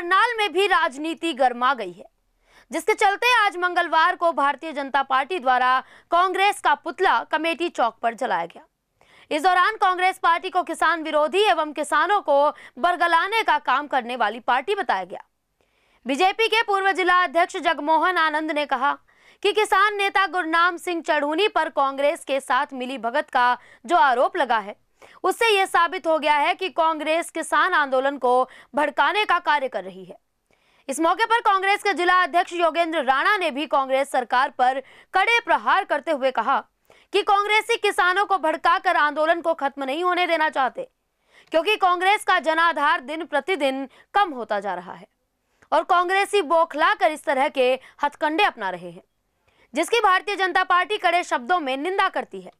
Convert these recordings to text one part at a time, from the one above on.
करनाल में भी राजनीति गर्मा गई है, जिसके चलते आज मंगलवार को भारतीय जनता पार्टी द्वारा कांग्रेस का पुतला कमेटी चौक पर जलाया गया। इस दौरान कांग्रेस पार्टी को किसान विरोधी एवं किसानों को बरगलाने का काम करने वाली पार्टी बताया गया। बीजेपी के पूर्व जिला अध्यक्ष जगमोहन आनंद ने कहा कि किसान नेता गुरनाम सिंह चढ़ूनी पर कांग्रेस के साथ मिली भगत का जो आरोप लगा है उससे यह साबित हो गया है कि कांग्रेस किसान आंदोलन को भड़काने का कार्य कर रही है। इस मौके पर कांग्रेस के जिला अध्यक्ष योगेंद्र राणा ने भी कांग्रेस सरकार पर कड़े प्रहार करते हुए कहा कि कांग्रेसी किसानों को भड़काकर आंदोलन को खत्म नहीं होने देना चाहते, क्योंकि कांग्रेस का जनाधार दिन प्रतिदिन कम होता जा रहा है और कांग्रेसी बौखला कर इस तरह के हथकंडे अपना रहे हैं, जिसकी भारतीय जनता पार्टी कड़े शब्दों में निंदा करती है।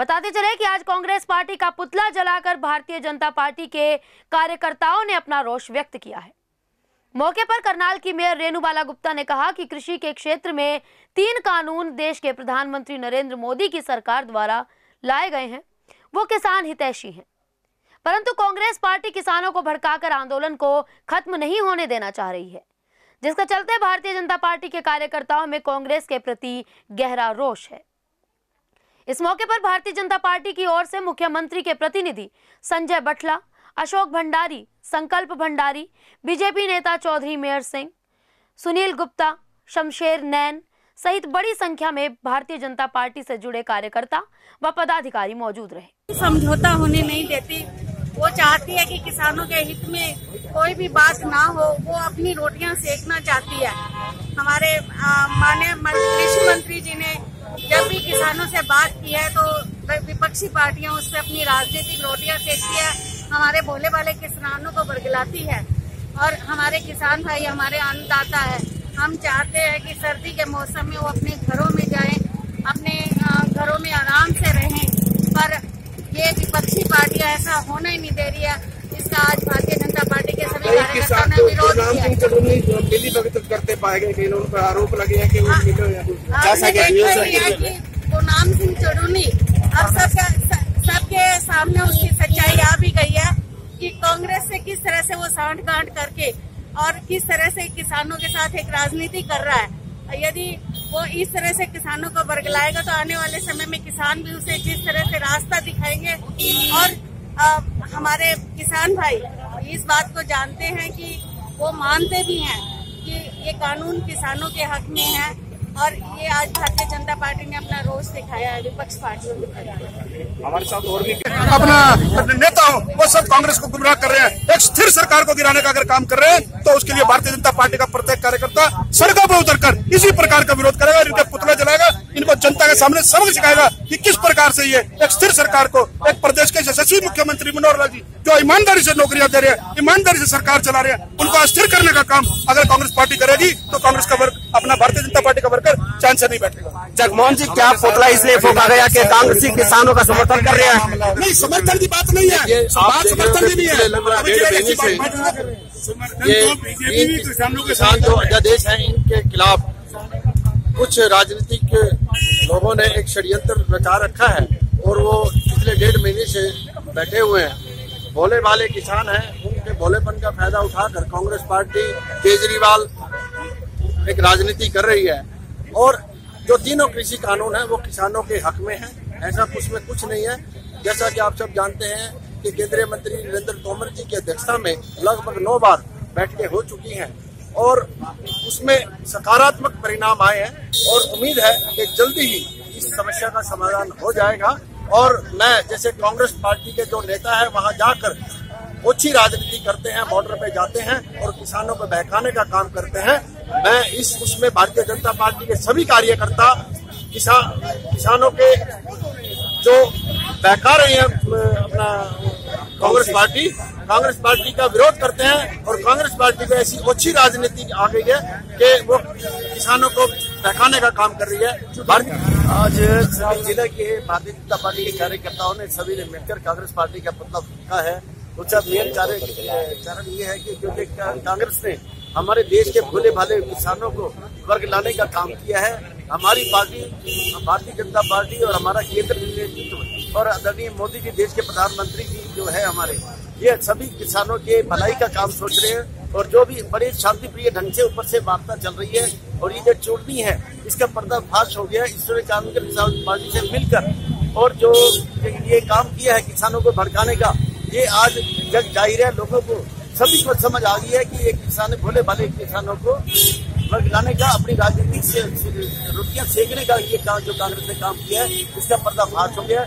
बताते चले कि आज कांग्रेस पार्टी का पुतला जलाकर भारतीय जनता पार्टी के कार्यकर्ताओं ने अपना रोष व्यक्त किया है। मौके पर करनाल की मेयर रेणुबाला गुप्ता ने कहा कि कृषि के क्षेत्र में तीन कानून देश के प्रधानमंत्री नरेंद्र मोदी की सरकार द्वारा लाए गए हैं। वो किसान हितैषी हैं। परंतु कांग्रेस पार्टी किसानों को भड़काकर आंदोलन को खत्म नहीं होने देना चाह रही है, जिसका चलते भारतीय जनता पार्टी के कार्यकर्ताओं में कांग्रेस के प्रति गहरा रोष है। इस मौके पर भारतीय जनता पार्टी की ओर से मुख्यमंत्री के प्रतिनिधि संजय बटला अशोक भंडारी, संकल्प भंडारी, बीजेपी नेता चौधरी मेयर सिंह, सुनील गुप्ता, शमशेर नैन सहित बड़ी संख्या में भारतीय जनता पार्टी से जुड़े कार्यकर्ता व पदाधिकारी मौजूद रहे। समझौता होने नहीं देती। वो चाहती है कि किसानों के हित में कोई भी बात ना हो, वो अपनी रोटियाँ सेकना चाहती है। हमारे माननीय कृषि मंत्री जी ने किसानों से बात की है तो विपक्षी पार्टियाँ उस पर अपनी राजनीतिक रोटियाँ सेकती है। हमारे भोले वाले किसानों को बरगलाती है। और हमारे किसान भाई हमारे अन्नदाता है। हम चाहते हैं कि सर्दी के मौसम में वो अपने घरों में जाएँ अपने घरों में आराम से रहें। पर ये विपक्षी पार्टियाँ ऐसा होना ही नहीं दे रही है इसका आज भारतीय जनता पार्टी के सभी कार्यकर्ताओं ने विरोध किया। करते पाए गए आरोप लगे हैं कि गुरनाम सिंह चढ़ूनी अब सबके सबके सामने उसकी सच्चाई आ भी गई है कि कांग्रेस से किस तरह से वो सांठ गांठ करके और किस तरह से किसानों के साथ एक राजनीति कर रहा है। यदि वो इस तरह से किसानों को बरगलाएगा तो आने वाले समय में किसान भी उसे जिस तरह से रास्ता दिखाएँगे और आ, हमारे किसान भाई इस बात को जानते हैं कि वो मानते भी हैं कि ये कानून किसानों के हक में है। और ये आज भारतीय जनता पार्टी ने अपना रोज दिखाया है, विपक्ष पार्टियों के हमारे साथ और भी अपना नेता हो, वो सब कांग्रेस को गुमराह कर रहे हैं। एक स्थिर सरकार को गिराने का अगर काम कर रहे हैं तो उसके लिए भारतीय जनता पार्टी का प्रत्येक कार्यकर्ता सड़कों पर उतरकर इसी प्रकार का विरोध करेगा इनका पुतला जलाएगा। इनको जनता के सामने सबक सिखाएगा कि किस प्रकार से ये एक स्थिर सरकार को एक प्रदेश के यशस्वी मुख्यमंत्री मनोहर लाल जी जो ईमानदारी से नौकरियाँ दे रहे हैं ईमानदारी से सरकार चला रहे हैं उनको अस्थिर करने का काम अगर कांग्रेस पार्टी करेगी तो कांग्रेस का वर्ग अपना भारतीय जनता पार्टी का वर्कर चैन से नहीं बैठेगा। जगमोहन जी क्या पुतला इसलिए फूका गया कि कांग्रेसी किसानों का समर्थन कर रहे हैं? नहीं समर्थन की बात नहीं है। बात समर्थन की नहीं है। ये किसान जो अध्यादेश है इनके खिलाफ कुछ राजनीतिक लोगों ने एक षड्यंत्र रचा रखा है और वो पिछले डेढ़ महीने से बैठे हुए हैं। भोले वाले किसान हैं, उनके भोलेपन का फ़ायदा उठाकर कांग्रेस पार्टी केजरीवाल एक राजनीति कर रही है। और जो तीनों कृषि कानून है, वो किसानों के हक में है। ऐसा कुछ में कुछ नहीं है। जैसा कि आप सब जानते हैं कि केंद्रीय मंत्री नरेंद्र तोमर जी की अध्यक्षता में लगभग नौ बार बैठकें हो चुकी हैं। और उसमें सकारात्मक परिणाम आए हैं और उम्मीद है कि जल्दी ही इस समस्या का समाधान हो जाएगा। और मैं जैसे कांग्रेस पार्टी के जो नेता है, वहाँ जाकर ओछी राजनीति करते हैं, बॉर्डर पे जाते हैं और किसानों को बहकाने का काम करते हैं। मैं इस, उसमें भारतीय जनता पार्टी के सभी कार्यकर्ता किसान किसानों के जो बहका रहे हैं, अपना कांग्रेस पार्टी कांग्रेस पार्टी का विरोध करते हैं और कांग्रेस पार्टी को ऐसी अच्छी राजनीति आ गई है कि वो किसानों को बहकाने का काम कर रही है। आज ज़िले के भारतीय जनता पार्टी के कार्यकर्ताओं ने सभी ने मिलकर कांग्रेस पार्टी का पुतला फूका है। उसका मेन कारण ये है कि क्योंकि कांग्रेस ने हमारे देश के भोले भाले किसानों को वर्ग लाने का काम किया है। हमारी पार्टी भारतीय जनता पार्टी और हमारा केंद्र नेतृत्व और आदरणीय मोदी जी, देश के प्रधानमंत्री जी जो है हमारे, ये सभी किसानों के भलाई का काम सोच रहे हैं और जो भी बड़े शांति प्रिय ढंग से ऊपर से वार्ता चल रही है और ये जो चोरनी है, इसका पर्दाफाश हो गया इसने कांग्रेस पार्टी से मिलकर और जो ये काम किया है किसानों को भड़काने का, ये आज जग ज़ाहिर है। लोगों को सभी को समझ आ गई है कि एक किसान भोले भाले किसानों को भड़काने का, अपनी राजनीति से रोटियाँ सेकने का ये काम जो कांग्रेस ने काम किया है, इसका पर्दाफाश हो गया